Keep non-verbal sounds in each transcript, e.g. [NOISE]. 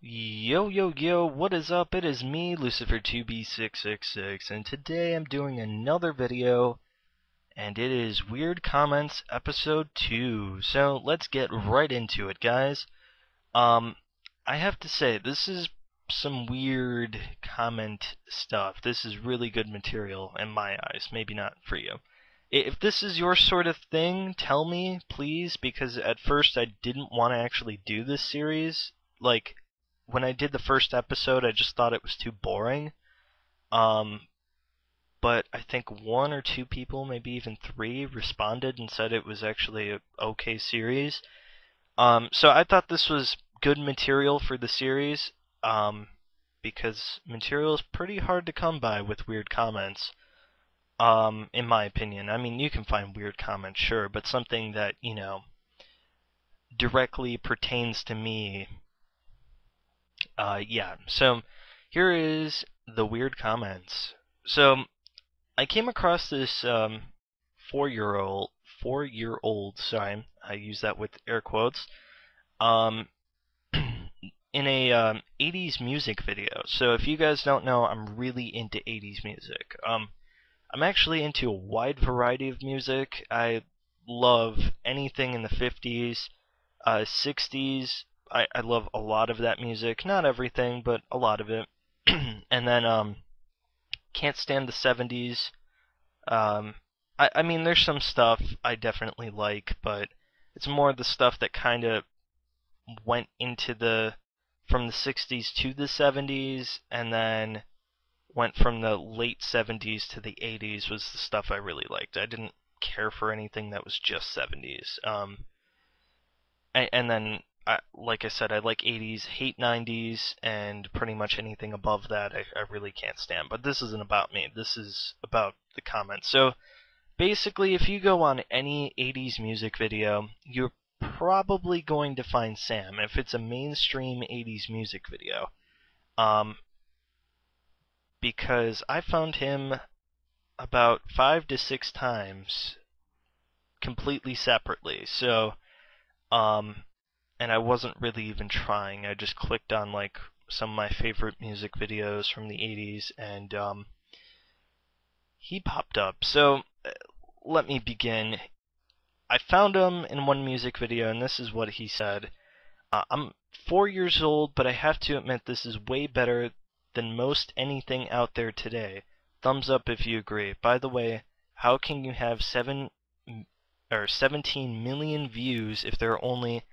Yo yo yo, what is up? It is me, Lucifer2b666, and today I'm doing another video, and it is Weird Comments Episode 2. So let's get right into it, guys. Um, I have to say, this is some weird comment stuff. This is really good material in my eyes, maybe not for you. If this is your sort of thing, tell me, please, because at first I didn't want to actually do this series. Like, when I did the first episode, I just thought it was too boring. Um, but I think one or two people, maybe even three, responded and said it was actually a okay series. Um, so I thought this was good material for the series, um, because material is pretty hard to come by with weird comments. Um, in my opinion, I mean, you can find weird comments, sure, but something that you know directly pertains to me uh, yeah, so here is the weird comments. So I came across this um, four-year-old, four-year-old. Sorry, I use that with air quotes. Um, [CLEARS THROAT] in a um, 80s music video. So if you guys don't know, I'm really into 80s music. Um, I'm actually into a wide variety of music. I love anything in the 50s, uh, 60s, I, I love a lot of that music. Not everything, but a lot of it. [CLEARS THROAT] and then um, can't stand the 70s. Um, I, I mean, there's some stuff I definitely like, but it's more the stuff that kind of went into the from the 60s to the 70s, and then went from the late 70s to the 80s was the stuff I really liked. I didn't care for anything that was just 70s. Um, and, and then I, like I said, I like 80s, hate 90s, and pretty much anything above that I, I really can't stand. But this isn't about me. This is about the comments. So basically, if you go on any 80s music video, you're probably going to find Sam if it's a mainstream 80s music video. Um, because I found him about five to six times completely separately. So, um, and I wasn't really even trying. I just clicked on like some of my favorite music videos from the 80s and um, he popped up. So uh, let me begin. I found him in one music video and this is what he said. Uh, I'm four years old, but I have to admit this is way better than most anything out there today. Thumbs up if you agree. By the way, how can you have seven or 17 million views if there are only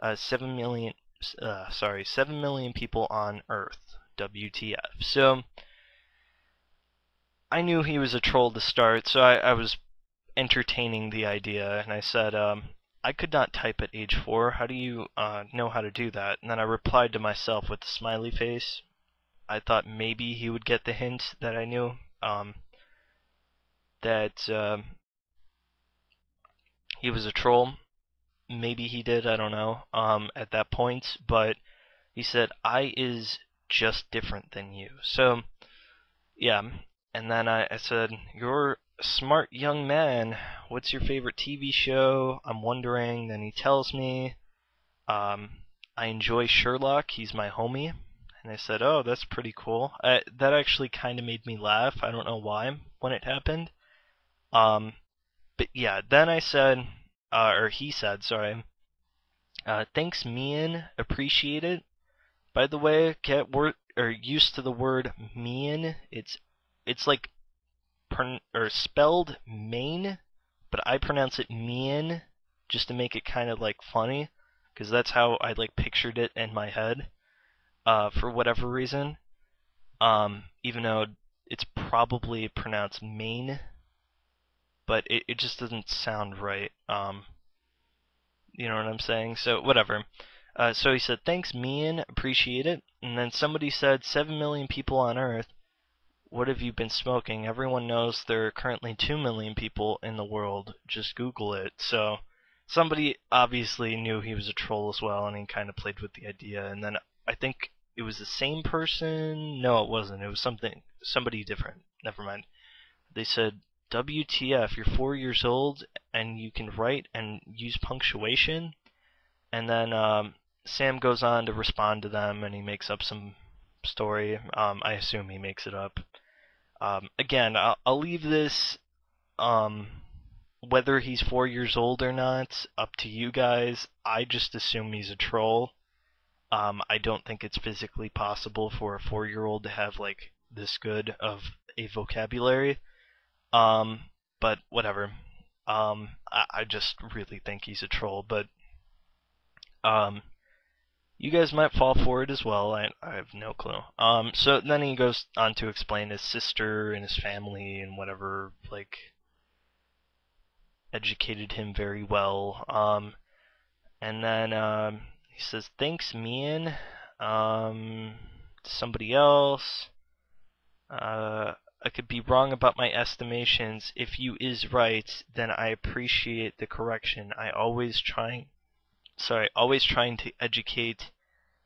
uh, 7 million uh, sorry 7 million people on earth WTF so I knew he was a troll to start so I, I was entertaining the idea and I said um, I could not type at age 4 how do you uh, know how to do that? And then I replied to myself with a smiley face. I thought maybe he would get the hint that I knew um, that um, he was a troll maybe he did, I don't know, um, at that point, but he said, I is just different than you. So, yeah, and then I, I said, You're a smart young man. What's your favorite TV show? I'm wondering. Then he tells me, um, I enjoy Sherlock. He's my homie. And I said, Oh, that's pretty cool. I, that actually kind of made me laugh. I don't know why when it happened. Um, but yeah, then I said, uh, or he said, sorry. Uh, thanks, Mian. Appreciate it. By the way, get word or used to the word Mian. It's it's like or spelled Maine, but I pronounce it Mian just to make it kind of like funny, because that's how I like pictured it in my head. Uh, for whatever reason, um, even though it's probably pronounced Maine but it, it just doesn't sound right. Um, you know what I'm saying? So whatever. Uh, so he said, "Thanks, Mian. Appreciate it." And then somebody said, "Seven million people on Earth. What have you been smoking? Everyone knows there are currently two million people in the world. Just Google it." So somebody obviously knew he was a troll as well, and he kind of played with the idea. And then I think it was the same person. No, it wasn't. It was something somebody different. Never mind. They said, WTF, you're four years old and you can write and use punctuation. And then um, Sam goes on to respond to them, and he makes up some story. Um, I assume he makes it up. Um, again, I'll, I'll leave this, um, whether he's four years old or not, up to you guys. I just assume he's a troll. Um, I don't think it's physically possible for a four-year-old to have like this good of a vocabulary. Um, but whatever. Um, I, I just really think he's a troll. But um, you guys might fall for it as well. I, I have no clue. Um, so then he goes on to explain his sister and his family and whatever, like, educated him very well. Um, and then um, he says, "Thanks, Mian." Um, somebody else. Uh, I could be wrong about my estimations. If you is right, then I appreciate the correction. I always trying sorry, always trying to educate,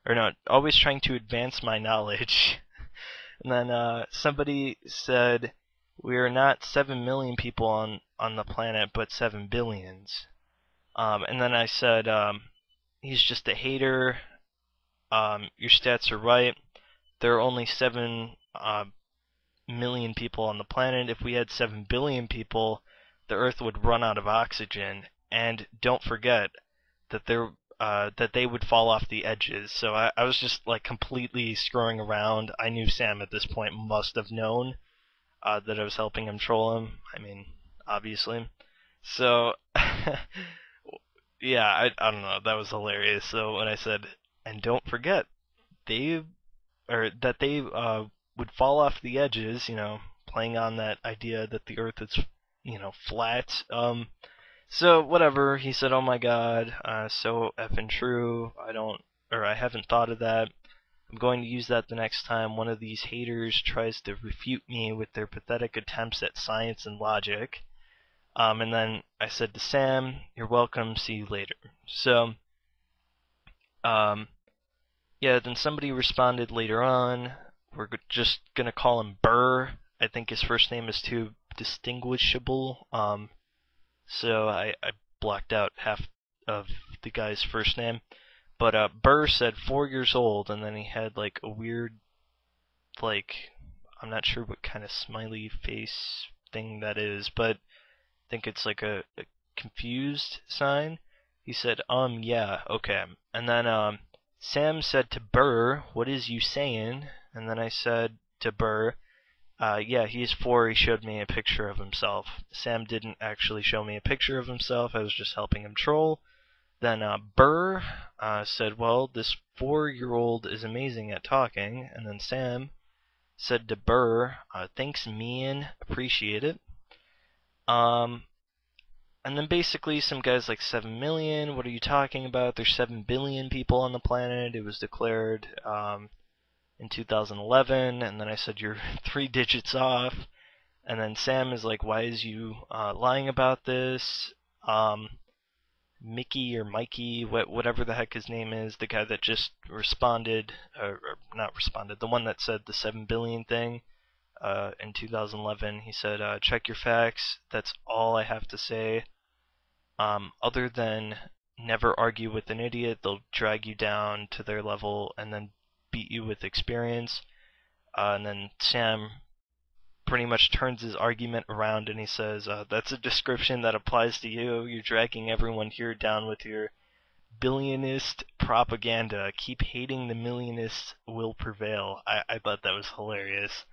or no, always trying to advance my knowledge. [LAUGHS] and then uh, somebody said, we are not 7 million people on, on the planet, but 7 billions. Um, and then I said, um, he's just a hater. Um, your stats are right. There are only 7 uh, million people on the planet. If we had 7 billion people, the Earth would run out of oxygen. And don't forget, that there uh, that they would fall off the edges. So I, I was just like completely screwing around. I knew Sam at this point must have known uh, that I was helping him troll him. I mean, obviously. So [LAUGHS] yeah, I I don't know. That was hilarious. So when I said, and don't forget, they or that they uh, would fall off the edges, you know, playing on that idea that the Earth is you know flat. Um, so whatever, he said, "Oh my God, uh, so effing true. I don't, or I haven't thought of that. I'm going to use that the next time one of these haters tries to refute me with their pathetic attempts at science and logic." Um, and then I said to Sam, "You're welcome. See you later." So, um, yeah. Then somebody responded later on. We're just gonna call him Burr. I think his first name is too distinguishable. Um, so I, I blocked out half of the guy's first name. But uh, Burr said four years old, and then he had like a weird, like, I'm not sure what kind of smiley face thing that is, but I think it's like a, a confused sign. He said, um, yeah, okay. And then um, Sam said to Burr, what is you saying? And then I said to Burr, uh, yeah, he's four. He showed me a picture of himself. Sam didn't actually show me a picture of himself. I was just helping him troll. Then uh, Burr uh, said, well, this four-year-old is amazing at talking. And then Sam said to Burr, uh, thanks, Mian. Appreciate it. Um, and then basically some guys like 7 million. What are you talking about? There's 7 billion people on the planet. It was declared um, in 2011, and then I said you're [LAUGHS] three digits off, and then Sam is like, why is you uh, lying about this? Um, Mickey or Mikey, wh- whatever the heck his name is, the guy that just responded, or, or not responded, the one that said the seven billion thing. Uh, in 2011, he said, uh, "Check your facts. That's all I have to say. Um, other than never argue with an idiot. They'll drag you down to their level and then beat you with experience. Uh, and then Sam pretty much turns his argument around and he says, uh, That's a description that applies to you. You're dragging everyone here down with your billionist propaganda. Keep hating the millionists will prevail. I, I thought that was hilarious.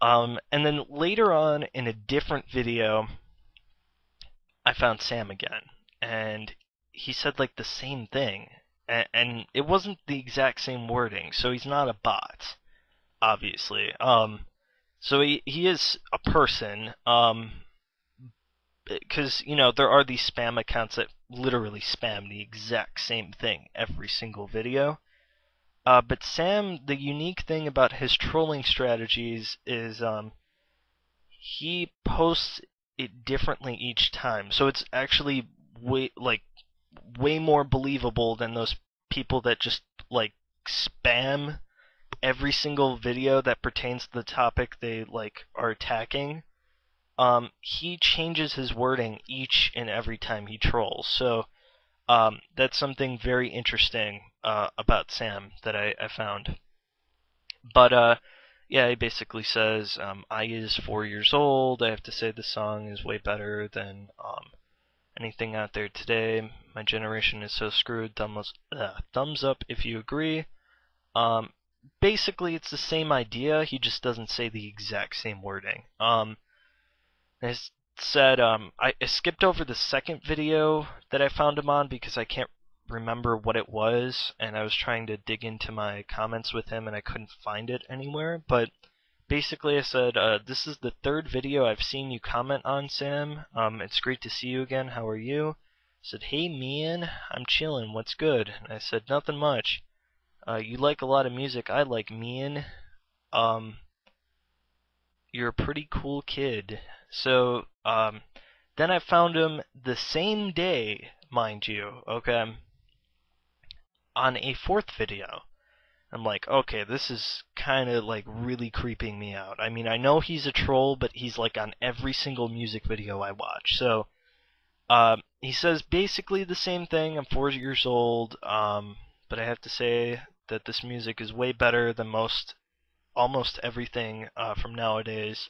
Um, and then later on in a different video, I found Sam again. And he said like the same thing and, and it wasn't the exact same wording, so he's not a bot, obviously. Um, so he he is a person. Um, because you know there are these spam accounts that literally spam the exact same thing every single video. Uh, but Sam, the unique thing about his trolling strategies is um, he posts it differently each time. So it's actually way like way more believable than those people that just like spam every single video that pertains to the topic they like are attacking. Um, he changes his wording each and every time he trolls. So Um, that's something very interesting uh, about Sam that I, I found. But uh, yeah, he basically says, um, I is four years old. I have to say the song is way better than um, anything out there today. My generation is so screwed. Thumbs, uh, thumbs up if you agree. Um, basically, it's the same idea. He just doesn't say the exact same wording. Um, I said um, I, I skipped over the second video that I found him on because I can't remember what it was, and I was trying to dig into my comments with him and I couldn't find it anywhere. But basically, I said, uh, This is the third video I've seen you comment on, Sam. Um, it's great to see you again. How are you? I said, Hey, man, I'm chilling. What's good? And I said, Nothing much. Uh, you like a lot of music. I like Mian. Um, you're a pretty cool kid. So, um, then I found him the same day, mind you, okay, on a fourth video. I'm like, okay, this is kind of like really creeping me out. I mean, I know he's a troll, but he's like on every single music video I watch. So, um, he says basically the same thing. I'm four years old, um, but I have to say that this music is way better than most, almost everything uh, from nowadays.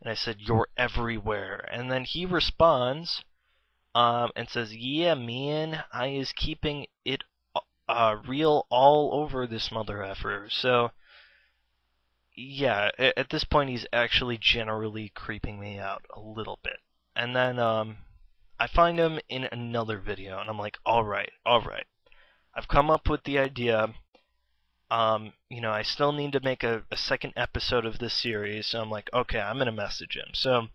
And I said, You're everywhere. And then he responds um, and says, Yeah, man, I is keeping it uh, real all over this mother effer. So, yeah, at this point, he's actually generally creeping me out a little bit. And then um, I find him in another video, and I'm like, Alright, alright. I've come up with the idea um, you know, I still need to make a, a, second episode of this series, so I'm like, okay, I'm going to message him. So,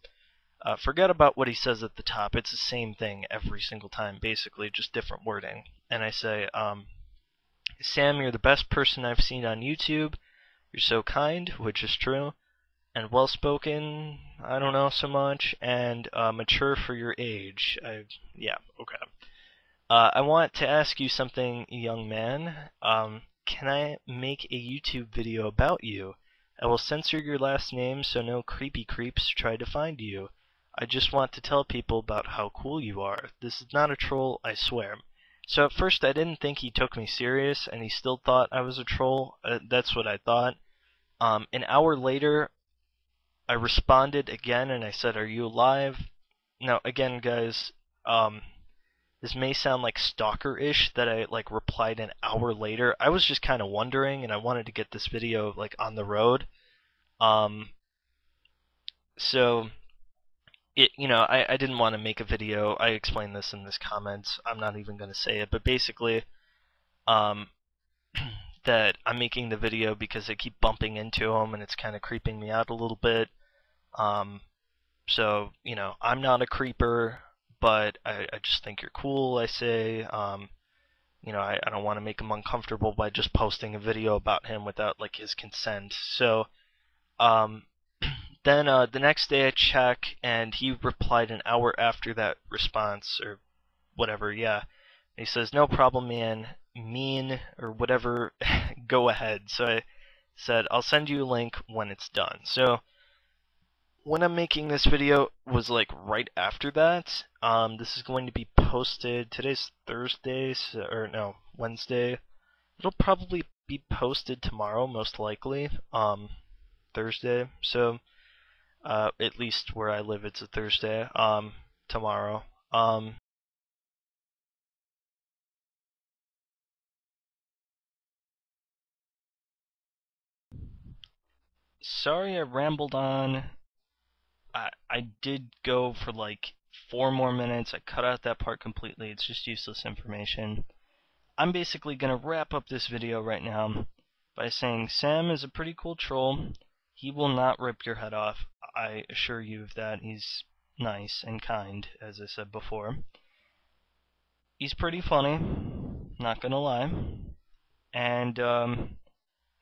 uh, forget about what he says at the top. It's the same thing every single time, basically, just different wording. And I say, um, Sam, you're the best person I've seen on YouTube. You're so kind, which is true, and well spoken. I don't know so much, and uh, mature for your age. I, yeah, okay. Uh, I want to ask you something, young man. Um, can I make a YouTube video about you? I will censor your last name so no creepy creeps try to find you. I just want to tell people about how cool you are. This is not a troll, I swear. So at first I didn't think he took me serious and he still thought I was a troll. Uh, that's what I thought. Um, an hour later, I responded again and I said, are you alive? Now again guys, um, this may sound like stalker-ish that I like replied an hour later. I was just kind of wondering, and I wanted to get this video like on the road. Um, so it you know I, I didn't want to make a video. I explained this in this comments. I'm not even going to say it, but basically, um, [CLEARS THROAT] that I'm making the video because I keep bumping into him and it's kind of creeping me out a little bit. Um, so you know I'm not a creeper but I, I just think you're cool, I say. Um, you know, I, I don't want to make him uncomfortable by just posting a video about him without like his consent. So, um, then uh, the next day I check, and he replied an hour after that response or whatever. Yeah, and he says, "No problem, man. Mean or whatever. [LAUGHS] go ahead." So I said, "I'll send you a link when it's done." So when I'm making this video was like right after that. Um, this is going to be posted. Today's Thursday, so, or no, Wednesday. It'll probably be posted tomorrow, most likely. Um, Thursday. So, uh, at least where I live, it's a Thursday. Um, tomorrow. Um, sorry I rambled on. I, I did go for like four more minutes. I cut out that part completely. It's just useless information. I'm basically going to wrap up this video right now by saying Sam is a pretty cool troll. He will not rip your head off. I assure you of that. He's nice and kind, as I said before. He's pretty funny, not gonna lie. And um,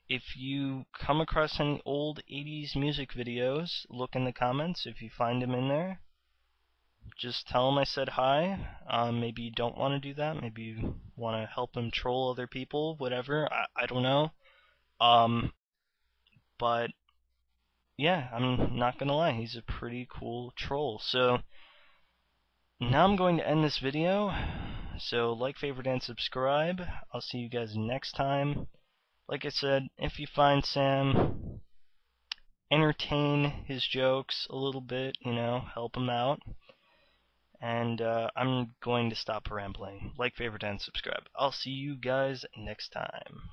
if you come across any old 80s music videos, look in the comments if you find them in there. Just tell them I said hi. Um, maybe you don't want to do that. Maybe you want to help him troll other people, whatever. I, I don't know. Um, but yeah, I'm not gonna lie, he's a pretty cool troll. So now I'm going to end this video, So like, favorite, and subscribe. I'll see you guys next time. Like I said, if you find Sam, entertain his jokes a little bit, you know, help him out. And uh, I'm going to stop rambling. Like, favorite, and subscribe. I'll see you guys next time.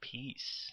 Peace.